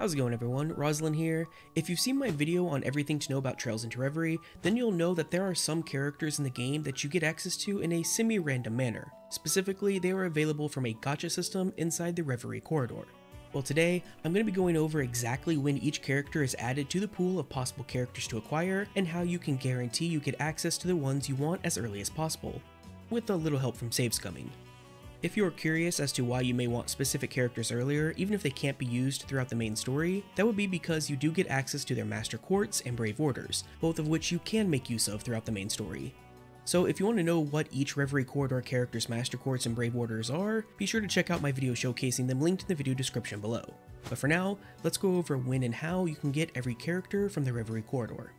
How's it going everyone, Rozalin here. If you've seen my video on everything to know about Trails into Reverie, then you'll know that there are some characters in the game that you get access to in a semi-random manner. Specifically, they are available from a gacha system inside the Reverie corridor. Well today, I'm going to be going over exactly when each character is added to the pool of possible characters to acquire, and how you can guarantee you get access to the ones you want as early as possible, with a little help from save scumming. If you are curious as to why you may want specific characters earlier, even if they can't be used throughout the main story, that would be because you do get access to their Master Quartz and Brave Orders, both of which you can make use of throughout the main story. So if you want to know what each Reverie Corridor character's Master Quartz and Brave Orders are, be sure to check out my video showcasing them linked in the video description below. But for now, let's go over when and how you can get every character from the Reverie Corridor.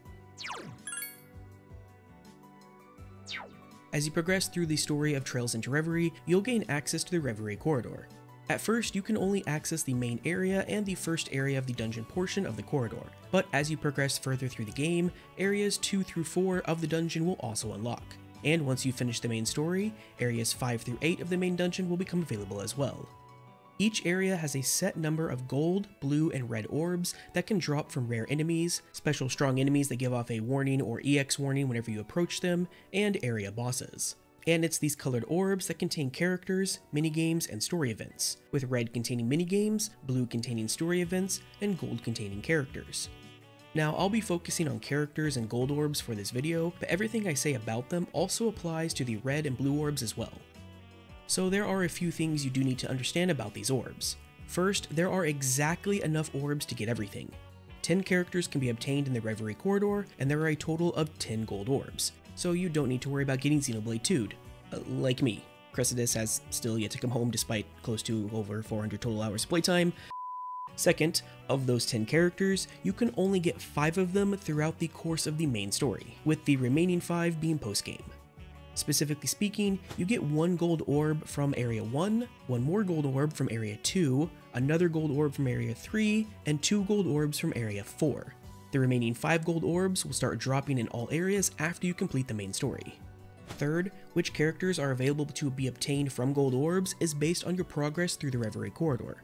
As you progress through the story of Trails into Reverie, you'll gain access to the Reverie Corridor. At first, you can only access the main area and the first area of the dungeon portion of the corridor, but as you progress further through the game, areas 2 through 4 of the dungeon will also unlock. And once you finish the main story, areas 5 through 8 of the main dungeon will become available as well. Each area has a set number of gold, blue, and red orbs that can drop from rare enemies, special strong enemies that give off a warning or EX warning whenever you approach them, and area bosses. And it's these colored orbs that contain characters, minigames, and story events, with red containing minigames, blue containing story events, and gold containing characters. Now, I'll be focusing on characters and gold orbs for this video, but everything I say about them also applies to the red and blue orbs as well so there are a few things you do need to understand about these orbs. First, there are exactly enough orbs to get everything. 10 characters can be obtained in the Reverie Corridor, and there are a total of 10 gold orbs, so you don't need to worry about getting Xenoblade 2'd, uh, like me. Cressidus has still yet to come home despite close to over 400 total hours of playtime. Second, of those 10 characters, you can only get 5 of them throughout the course of the main story, with the remaining 5 being post-game. Specifically speaking, you get one gold orb from Area 1, one more gold orb from Area 2, another gold orb from Area 3, and two gold orbs from Area 4. The remaining 5 gold orbs will start dropping in all areas after you complete the main story. Third, which characters are available to be obtained from gold orbs is based on your progress through the Reverie Corridor.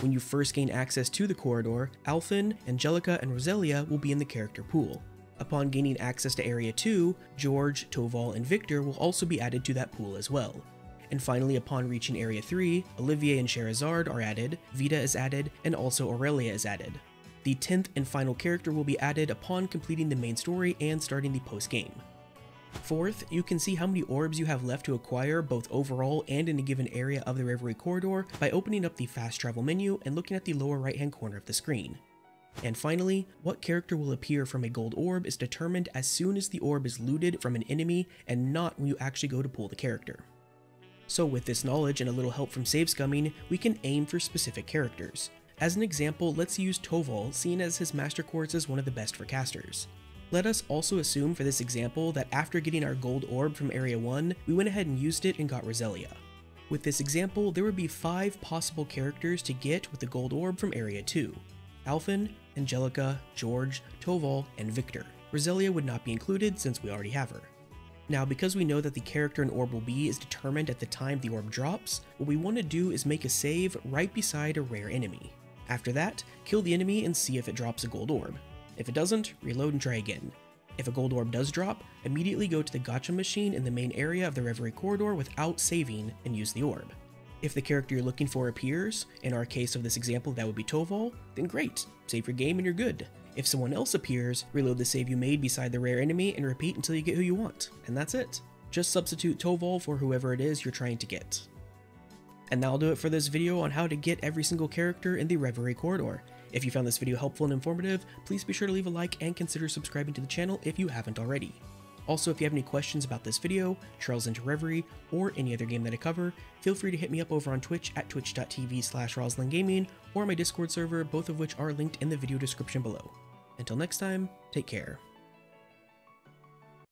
When you first gain access to the corridor, Alfin, Angelica, and Roselia will be in the character pool. Upon gaining access to Area 2, George, Toval, and Victor will also be added to that pool as well. And finally, upon reaching Area 3, Olivier and Scherazard are added, Vita is added, and also Aurelia is added. The 10th and final character will be added upon completing the main story and starting the post-game. Fourth, you can see how many orbs you have left to acquire both overall and in a given area of the Reverie Corridor by opening up the fast travel menu and looking at the lower right hand corner of the screen. And finally, what character will appear from a gold orb is determined as soon as the orb is looted from an enemy and not when you actually go to pull the character. So with this knowledge and a little help from save scumming, we can aim for specific characters. As an example, let's use Toval, seen as his Master Quartz is one of the best for casters. Let us also assume for this example that after getting our gold orb from Area 1, we went ahead and used it and got Roselia. With this example, there would be 5 possible characters to get with the gold orb from Area 2. Alfin, Angelica, George, Toval, and Victor. Roselia would not be included since we already have her. Now, because we know that the character an orb will be is determined at the time the orb drops, what we want to do is make a save right beside a rare enemy. After that, kill the enemy and see if it drops a gold orb. If it doesn't, reload and try again. If a gold orb does drop, immediately go to the gacha machine in the main area of the Reverie Corridor without saving and use the orb. If the character you're looking for appears, in our case of this example that would be Toval, then great, save your game and you're good. If someone else appears, reload the save you made beside the rare enemy and repeat until you get who you want, and that's it. Just substitute Toval for whoever it is you're trying to get. And that'll do it for this video on how to get every single character in the Reverie Corridor. If you found this video helpful and informative, please be sure to leave a like and consider subscribing to the channel if you haven't already. Also, if you have any questions about this video, Trails into Reverie, or any other game that I cover, feel free to hit me up over on Twitch at twitch.tv slash rozalingaming or my Discord server, both of which are linked in the video description below. Until next time, take care.